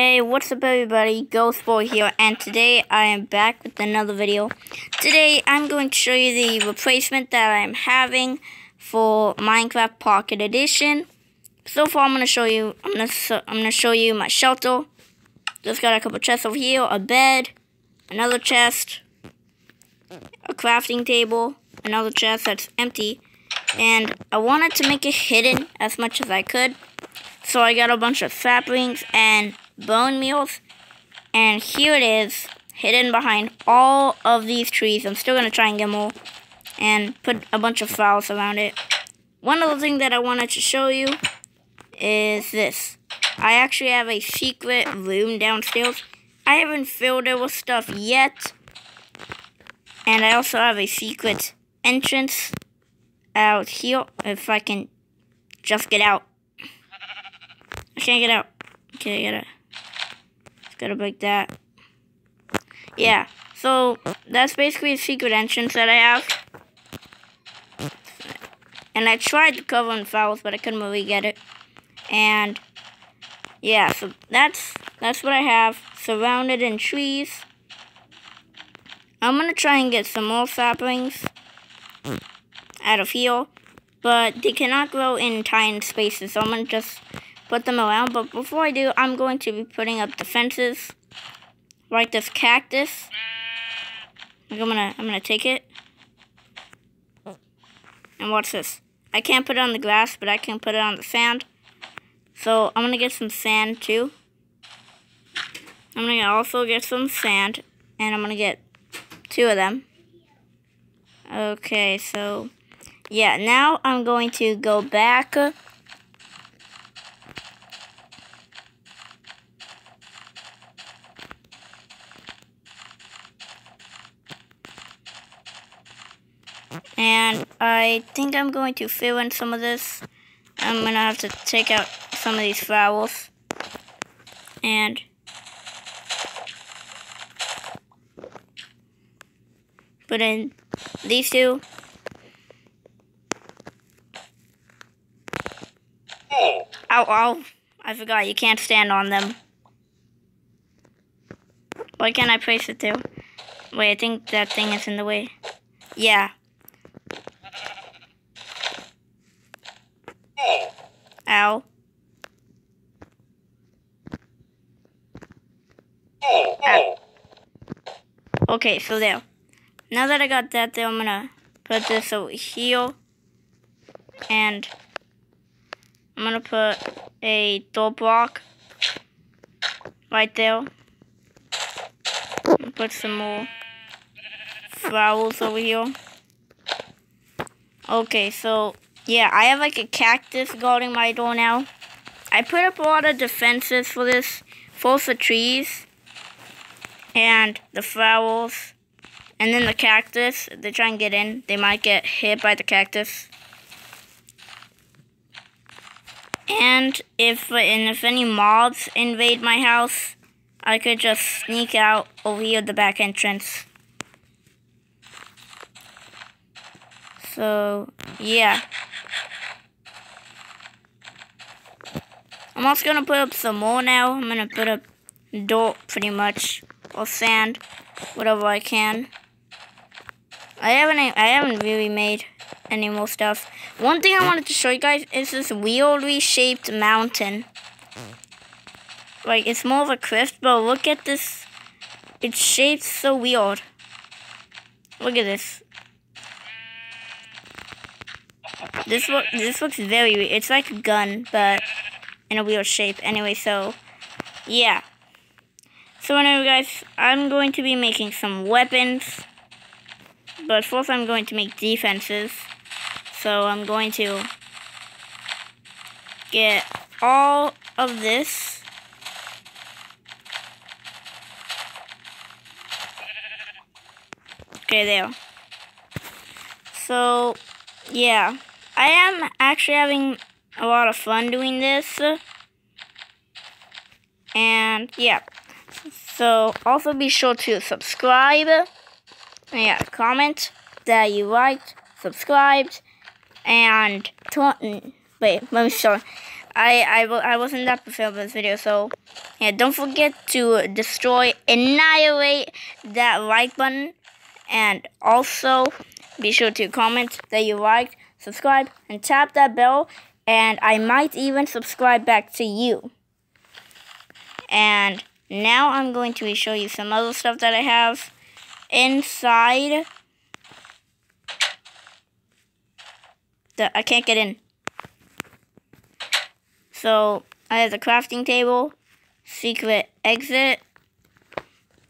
Hey, what's up everybody? Ghost Boy here, and today I am back with another video. Today I'm going to show you the replacement that I'm having for Minecraft Pocket Edition. So far I'm going to show you, I'm going to, I'm going to show you my shelter. Just got a couple chests over here, a bed, another chest, a crafting table, another chest that's empty, and I wanted to make it hidden as much as I could. So I got a bunch of saplings and bone meals. And here it is, hidden behind all of these trees. I'm still going to try and get more. And put a bunch of flowers around it. One other thing that I wanted to show you is this. I actually have a secret room downstairs. I haven't filled it with stuff yet. And I also have a secret entrance out here. If I can just get out. I can't get out. Okay, I gotta, gotta break that. Yeah, so that's basically a secret entrance that I have. And I tried to cover in fouls, but I couldn't really get it. And yeah, so that's that's what I have. Surrounded in trees. I'm gonna try and get some more saplings out of here. But they cannot grow in tiny spaces, so I'm gonna just put them around. But before I do, I'm going to be putting up defenses. Like this cactus. I'm gonna I'm gonna take it. And watch this. I can't put it on the grass, but I can put it on the sand. So I'm gonna get some sand too. I'm gonna also get some sand, and I'm gonna get two of them. Okay, so yeah, now I'm going to go back And I think I'm going to fill in some of this. I'm going to have to take out some of these vowels. And put in these two. Oh. Ow, ow. I forgot, you can't stand on them. Why can't I place it there? Wait, I think that thing is in the way. Yeah. Ow. Ow. Okay, so there. Now that I got that there, I'm gonna put this over here. And I'm gonna put a door block right there. Put some more flowers over here. Okay, so yeah, I have like a cactus guarding my door now. I put up a lot of defenses for this, for the trees, and the flowers, and then the cactus. They try and get in. They might get hit by the cactus. And if and if any mobs invade my house, I could just sneak out over here the back entrance. So, yeah. I'm also gonna put up some more now. I'm gonna put up dirt pretty much or sand, whatever I can. I haven't I haven't really made any more stuff. One thing I wanted to show you guys is this weirdly shaped mountain. Like it's more of a cliff, but look at this. It's shaped so weird. Look at this. This look this looks very weird. It's like a gun, but in a weird shape. Anyway, so yeah. So anyway, guys, I'm going to be making some weapons. But first, I'm going to make defenses. So I'm going to get all of this. Okay, there. So, yeah. I am actually having a lot of fun doing this. And yeah. So also be sure to subscribe. And yeah, comment that you liked, subscribed, and wait, let me show. I, I, I wasn't that prepared for this video, so yeah, don't forget to destroy, annihilate that like button, and also be sure to comment that you liked, subscribe, and tap that bell, and I might even subscribe back to you. And now I'm going to show you some other stuff that I have inside. The, I can't get in. So I have the crafting table, secret exit,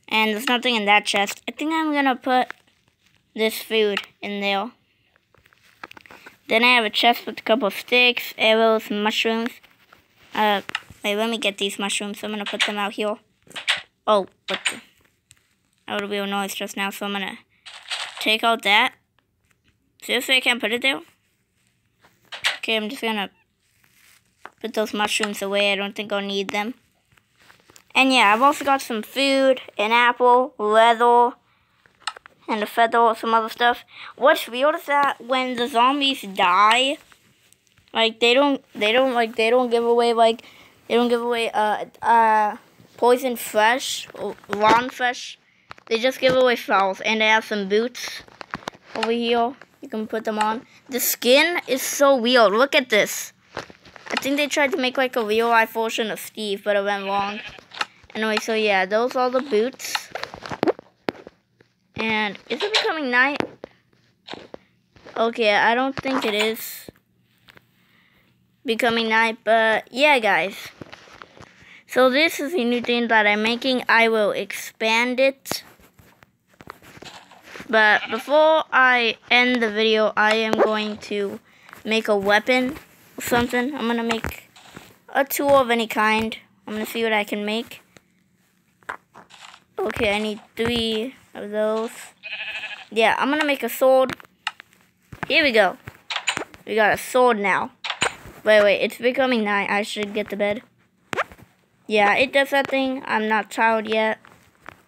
and there's nothing in that chest. I think I'm gonna put this food in there. Then I have a chest with a couple of sticks, arrows, mushrooms. Uh, wait, let me get these mushrooms. I'm gonna put them out here. Oh, what the? That would be a noise just now, so I'm gonna take out that. Seriously, I can't put it there? Okay, I'm just gonna put those mushrooms away. I don't think I'll need them. And yeah, I've also got some food, an apple, leather, and a feather, or some other stuff. What's weird is that when the zombies die, like they don't, they don't like they don't give away like they don't give away uh uh poison flesh raw flesh. They just give away fowls, and they have some boots over here. You can put them on. The skin is so weird. Look at this. I think they tried to make like a real life version of Steve, but it went wrong. Anyway, so yeah, those are the boots. And is it becoming night? Okay, I don't think it is becoming night, but yeah, guys. So this is the new thing that I'm making. I will expand it. But before I end the video, I am going to make a weapon or something. I'm gonna make a tool of any kind. I'm gonna see what I can make. Okay, I need three those. Yeah, I'm gonna make a sword. Here we go. We got a sword now. Wait, wait, it's becoming night. I should get to bed. Yeah, it does that thing. I'm not tired yet.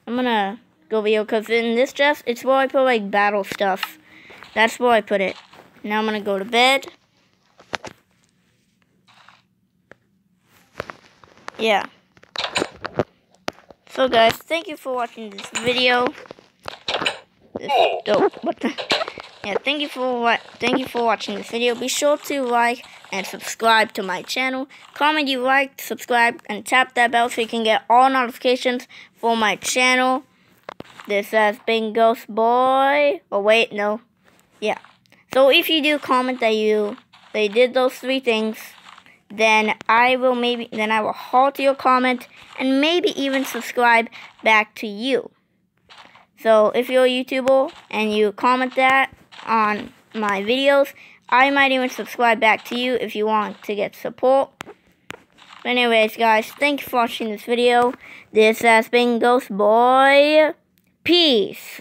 I'm gonna go here because in this chest, it's where I put like battle stuff. That's where I put it. Now I'm gonna go to bed. yeah. So guys, thank you for watching this video. Dope. What the? Yeah, thank you for thank you for watching this video. Be sure to like and subscribe to my channel. Comment you liked, subscribe, and tap that bell so you can get all notifications for my channel. This has been Ghost Boy. Oh wait, no. Yeah. So if you do comment that you they did those three things, then I will maybe then I will halt your comment and maybe even subscribe back to you. So if you're a YouTuber and you comment that on my videos, I might even subscribe back to you if you want to get support. But anyways, guys, thank you for watching this video. This has been Ghost Boy. Peace.